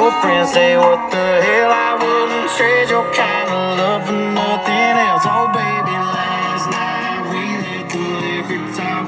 your friends say, What the hell? I wouldn't trade your kind of love for nothing else. Oh, baby, last night we let the liquor talk.